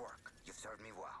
work. You've served me well.